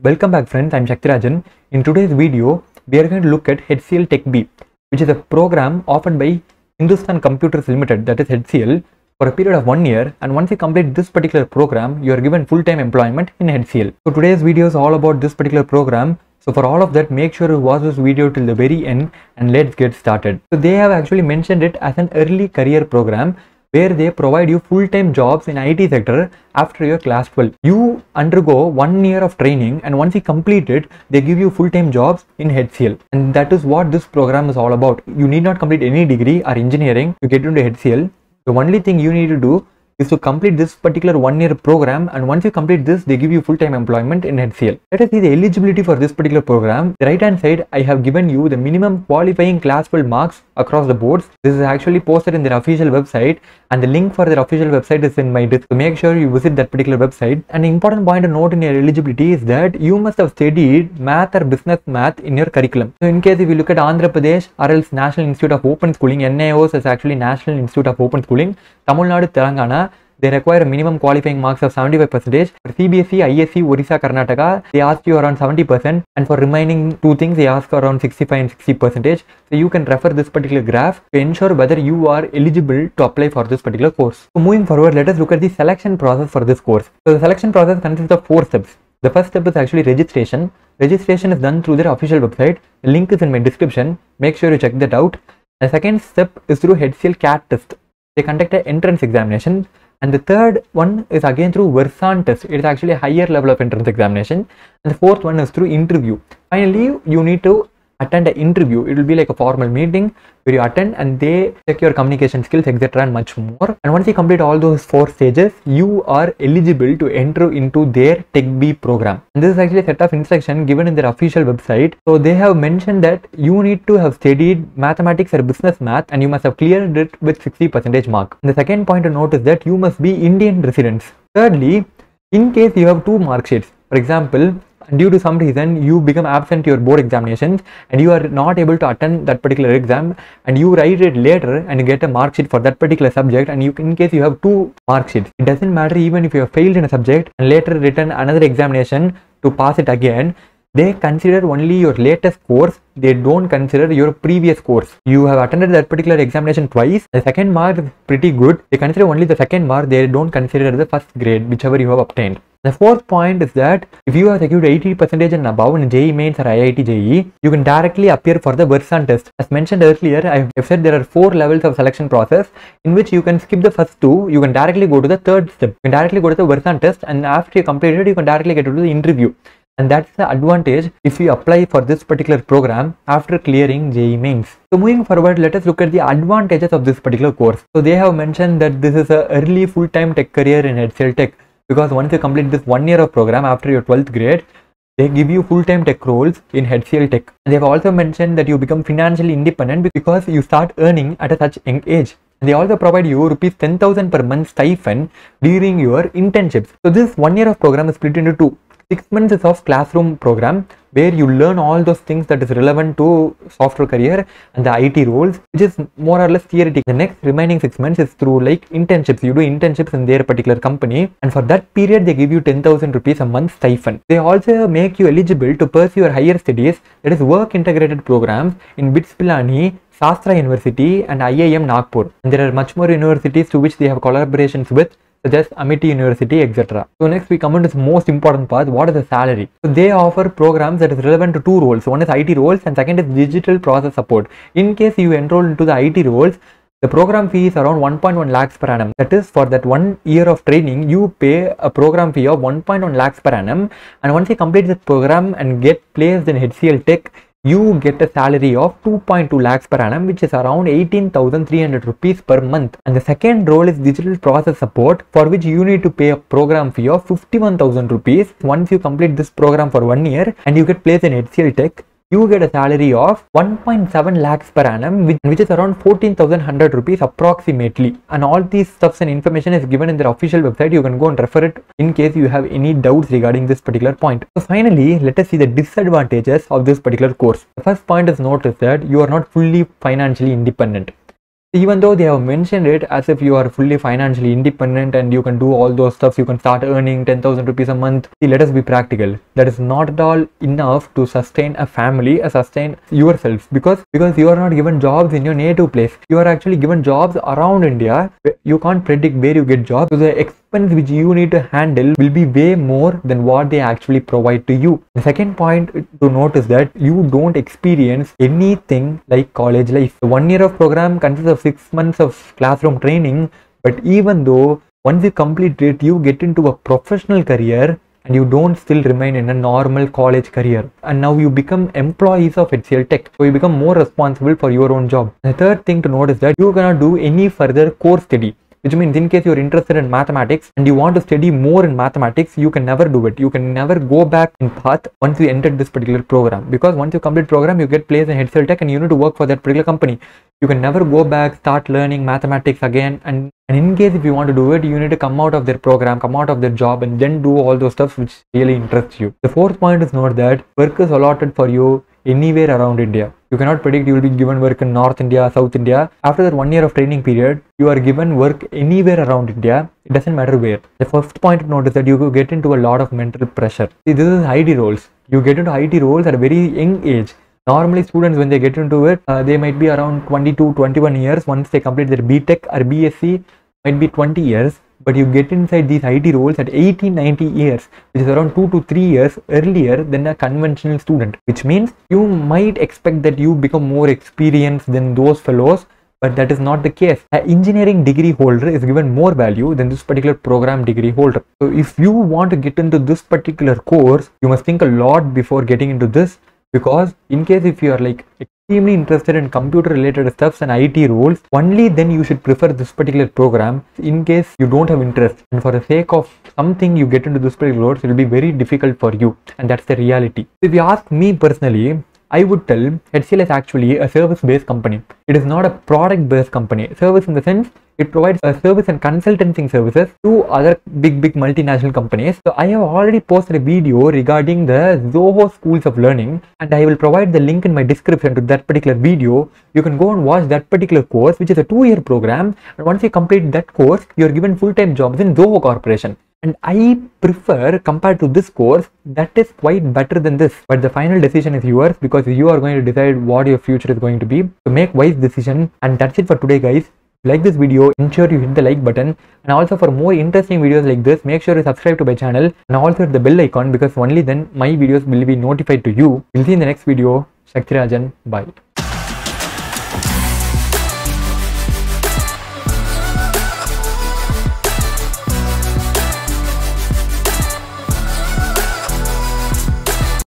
Welcome back friends, I'm Sakthi Rajan. In today's video, we are going to look at HCL TechBee, which is a program offered by Hindustan Computers Limited, that is HCL, for a period of one year. And once you complete this particular program, you are given full-time employment in HCL. So today's video is all about this particular program. So for all of that, make sure you watch this video till the very end and let's get started. So they have actually mentioned it as an early career program where they provide you full-time jobs in IT sector after your class 12. You undergo one year of training and once you complete it, they give you full-time jobs in HCL. And that is what this program is all about. You need not complete any degree or engineering to get into HCL. The only thing you need to do is to complete this particular one year program and once you complete this they give you full-time employment in HCL. Let us see the eligibility for this particular program. The right hand side I have given you the minimum qualifying class 12 marks across the boards. This is actually posted in their official website and the link for their official website is in my description. So make sure you visit that particular website. An important point to note in your eligibility is that you must have studied math or business math in your curriculum. So in case if you look at Andhra Pradesh or else National Institute of Open Schooling, NIOS is actually National Institute of Open Schooling, Tamil Nadu, Telangana, they require a minimum qualifying marks of 75%. For CBSE, ISC, Orissa, Karnataka, they ask you around 70%. And for remaining two things, they ask around 65 and 60%. So you can refer this particular graph to ensure whether you are eligible to apply for this particular course. So moving forward, let us look at the selection process for this course. So the selection process consists of four steps. The first step is actually registration. Registration is done through their official website. The link is in my description. Make sure you check that out. The second step is through HCL CAT test. They conduct an entrance examination and the third one is again through Versant test. It is actually a higher level of entrance examination. And the fourth one is through interview. Finally, you need to attend an interview. It will be like a formal meeting where you attend and they check your communication skills, etc. and much more. And once you complete all those four stages, you are eligible to enter into their Tech B program. And this is actually a set of instruction given in their official website. So they have mentioned that you need to have studied mathematics or business math and you must have cleared it with 60 percentage mark. And the second point to note is that you must be Indian residents. Thirdly, in case you have two mark sheets, for example, due to some reason you become absent your board examinations and you are not able to attend that particular exam and you write it later and get a mark sheet for that particular subject and you in case you have two mark sheets it doesn't matter even if you have failed in a subject and later written another examination to pass it again they consider only your latest course they don't consider your previous course. You have attended that particular examination twice the second mark is pretty good they consider only the second mark they don't consider the first grade whichever you have obtained the fourth point is that if you have secured 80% and above in JEE mains or IIT JEE, you can directly appear for the Versant test. As mentioned earlier, I have said there are four levels of selection process in which you can skip the first two, you can directly go to the third step. You can directly go to the Versant test and after you complete it, you can directly get to the interview. And that's the advantage if you apply for this particular program after clearing JEE mains. So moving forward, let us look at the advantages of this particular course. So they have mentioned that this is a early full-time tech career in HCL Tech because once you complete this one year of program after your 12th grade they give you full-time tech roles in HCL Tech. They've also mentioned that you become financially independent because you start earning at a such young age. They also provide you rupees 10,000 per month stipend during your internships. So this one year of program is split into two. Six months is of classroom program where you learn all those things that is relevant to software career and the IT roles, which is more or less theoretic. The next remaining six months is through like internships. You do internships in their particular company, and for that period, they give you 10,000 rupees a month stipend. They also make you eligible to pursue your higher studies, that is, work integrated programs in BITS Pilani, SASTRA University, and IIM Nagpur. And there are much more universities to which they have collaborations with such as Amity University, etc. So next we come into the most important part, what is the salary? So they offer programs that is relevant to two roles. One is IT roles and second is digital process support. In case you enroll into the IT roles, the program fee is around 1.1 lakhs per annum. That is for that one year of training, you pay a program fee of 1.1 lakhs per annum. And once you complete this program and get placed in HCL Tech, you get a salary of 2.2 lakhs per annum which is around 18,300 rupees per month. And the second role is digital process support for which you need to pay a program fee of 51,000 rupees. Once you complete this program for one year and you get placed in HCL Tech you get a salary of 1.7 lakhs per annum which, is around 14,100 rupees approximately. And all these stuffs and information is given in their official website. You can go and refer it in case you have any doubts regarding this particular point. So finally let us see the disadvantages of this particular course. The first point is notice that you are not fully financially independent even though they have mentioned it as if you are fully financially independent and you can do all those stuff you can start earning 10000 rupees a month. See, let us be practical. That is not at all enough to sustain a family or sustain yourself. Because because you are not given jobs in your native place. You are actually given jobs around india. You can't predict where you get jobs. So the expense which you need to handle will be way more than what they actually provide to you. The second point to note is that you don't experience anything like college life. The one year of program consists of six months of classroom training but even though once you complete it you get into a professional career and you don't still remain in a normal college career. And now you become employees of HCL Tech. So you become more responsible for your own job. The third thing to note is that you cannot do any further course study which means in case you're interested in mathematics and you want to study more in mathematics you can never do it. You can never go back in path once you entered this particular program. Because once you complete program you get placed in HCL Tech and you need to work for that particular company. You can never go back start learning mathematics again. And, and in case if you want to do it you need to come out of their program come out of their job and then do all those stuff which really interests you. The fourth point is note that work is allotted for you anywhere around India. You cannot predict you will be given work in North India, South India. After that one year of training period, you are given work anywhere around India. It doesn't matter where. The first point to note is that you get into a lot of mental pressure. See, this is IT roles. You get into IT roles at a very young age. Normally, students when they get into it, uh, they might be around 22, 21 years. Once they complete their BTech or BSc, might be 20 years but you get inside these IT roles at 80 90 years which is around 2 to 3 years earlier than a conventional student which means you might expect that you become more experienced than those fellows but that is not the case. An engineering degree holder is given more value than this particular program degree holder. So if you want to get into this particular course, you must think a lot before getting into this because in case if you are like extremely interested in computer related stuffs and IT roles, only then you should prefer this particular program in case you don't have interest. And for the sake of something you get into this particular course, it will be very difficult for you. And that's the reality. If you ask me personally, I would tell HCL is actually a service based company. It is not a product based company. Service in the sense it provides a service and consulting services to other big big multinational companies. So I have already posted a video regarding the Zoho schools of learning and I will provide the link in my description to that particular video. You can go and watch that particular course which is a two year program and once you complete that course you are given full time jobs in Zoho Corporation and I prefer compared to this course that is quite better than this. But the final decision is yours because you are going to decide what your future is going to be. So make wise decision and that's it for today guys. Like this video ensure you hit the like button. And also for more interesting videos like this make sure you subscribe to my channel and also hit the bell icon because only then my videos will be notified to you. We'll see in the next video. Sakthi Rajan bye